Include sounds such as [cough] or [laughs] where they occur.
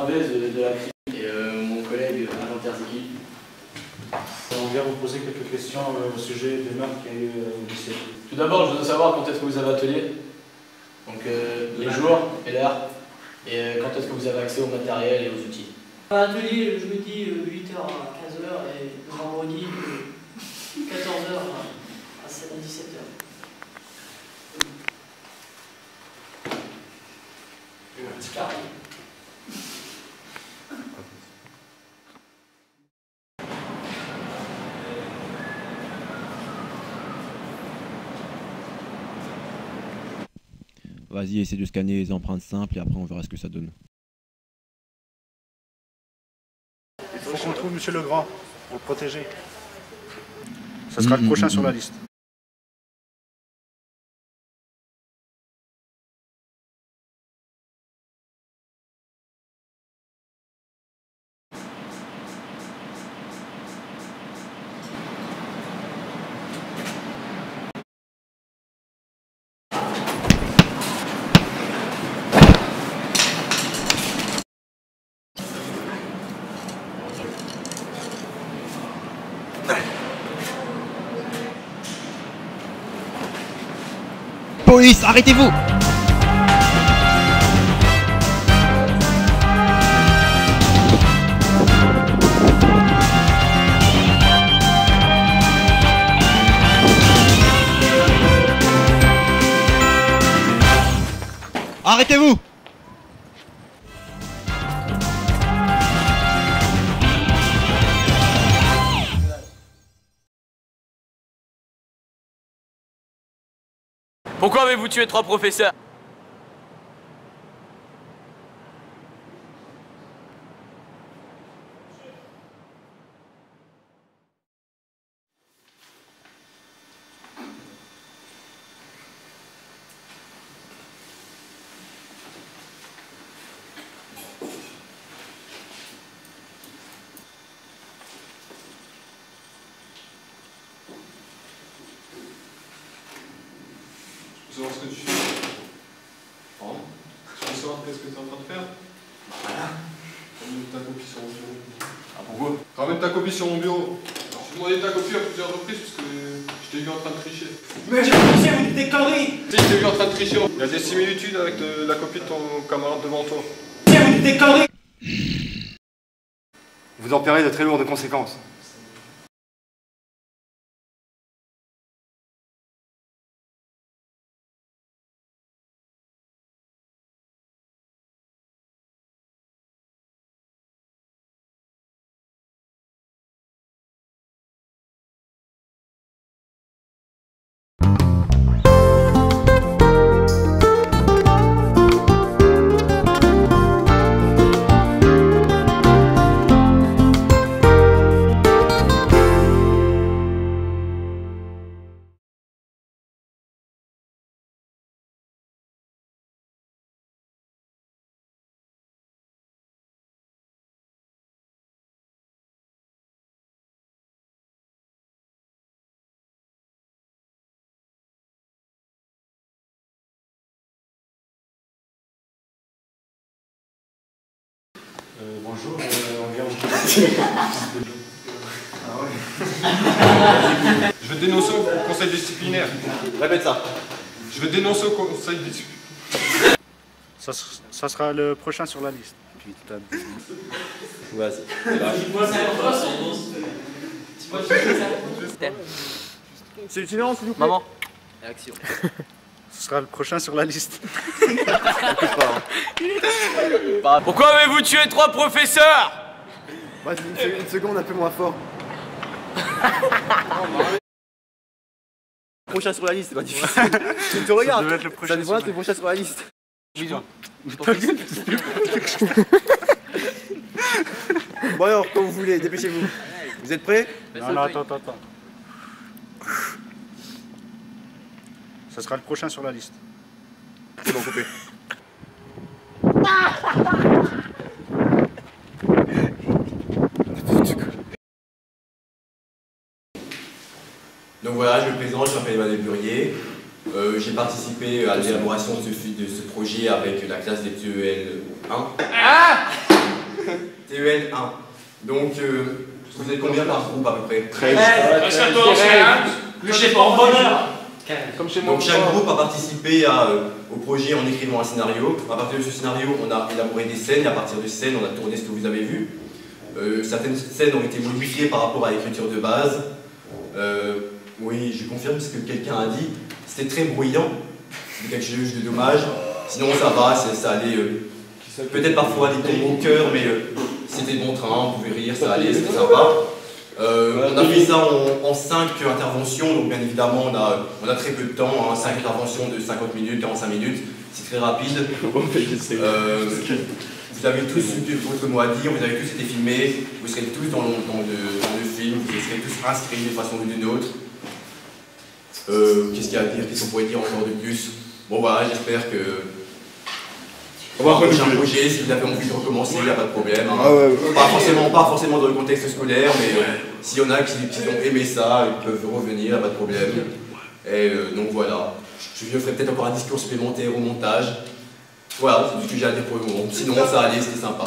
De, de la CRI et euh, mon collègue agent Terziki. On vient vous poser quelques questions euh, au sujet des meurtres qu'il y a eu euh, au lycée. Tout d'abord, je voudrais savoir quand est-ce que vous avez atelier. Donc euh, les jours et l'heure. Et euh, quand est-ce que vous avez accès au matériel et aux outils? Atelier le jeudi 8h à 15h et le vendredi 14h à 17h. Un petit carré. Vas-y, essaie de scanner les empreintes simples et après on verra ce que ça donne. Il faut qu'on trouve Monsieur Legrand pour le protéger. Ça sera le prochain sur la liste. Police, arrêtez-vous. Arrêtez-vous Pourquoi avez-vous tué trois professeurs? Je veux savoir ce que tu fais. Pardon Je veux savoir qu'est-ce que tu es en train de faire. Ramène ta copie sur mon bureau. Ah pourquoi? Ramène ta copie sur mon bureau. Alors, je t'ai demandé ta copie à plusieurs reprises parce que je t'ai vu en train de tricher. Mais j'ai pensé, vous des conneries Si, je t'ai vu en train de tricher. Il y a des similitudes avec de- la copie de ton camarade devant toi. Vous dites des conneries Vous en paierez de très lourdes conséquences. Bonjour, on vient [laughs] Je vais te dénoncer au conseil disciplinaire. Répète ça. Je vais te dénoncer au conseil disciplinaire. ça, ça sera le prochain sur la liste. Putain. Vas-y. C'est le silence, s'il vous plaît. Maman. [laughs] Ce sera le prochain sur la liste. [laughs] Pourquoi avez-vous tué trois professeurs? Vas-y, une, se- une seconde un peu moins fort. [laughs] prochain sur la liste, c'est pas difficile. tu te Ça regardes. être le Ça prochain te sur voit, le prochain sur la liste. [laughs] Bon alors, quand vous voulez, dépêchez-vous. Vous êtes prêts? Non, non, attends, attends, Ça sera le prochain sur la liste. C'est bon, coupé. Donc voilà, je me présente, je m'appelle Emmanuel Burier. Euh, J'ai participé à l'élaboration de ce, de ce projet avec la classe des TEL 1. TEL 1. Donc, euh, vous êtes combien par groupe à peu près 13. Le chef en bonheur Donc chaque groupe a participé à, euh, au projet en écrivant un scénario. À partir de ce scénario, on a élaboré des scènes et à partir de ces scènes, on a tourné ce que vous avez vu. Euh, certaines scènes ont été modifiées par rapport à l'écriture de base. Euh, oui, je confirme ce que quelqu'un a dit. C'était très bruyant. C'était quelque chose de dommage. Sinon, ça va, ça, ça allait. euh, Peut-être parfois des tombes au cœur, mais euh, c'était bon train, on pouvait rire, ça allait, c'était sympa. Euh, on a fait ça en, en 5 interventions, donc bien évidemment on a, on a très peu de temps, 5 interventions de 50 minutes, 45 minutes, c'est très rapide. [laughs] Euh, [laughs] vous avez tous eu votre mot à dire, vous avez tous été filmés, vous serez tous dans le, dans le- dans le film, vous serez tous inscrits d'une façon ou d'une autre. Euh, Qu'est-ce qu'il y a à dire Qu'est-ce qu'on pourrait dire encore de plus? Bon voilà, j'espère que On va un renouveler. projet, si vous avez envie de recommencer, il n'y a pas de problème. hein. Ah ouais, ouais. Pas, forcément, pas forcément dans le contexte scolaire, mais euh, s'il y en a qui, qui ont aimé ça, ils peuvent revenir, il n'y a pas de problème. Et euh, donc voilà, je, je ferai peut-être encore un discours supplémentaire au montage. Voilà, c'est tout ce que j'ai à dire pour le moment. Sinon, ça allait, c'était sympa.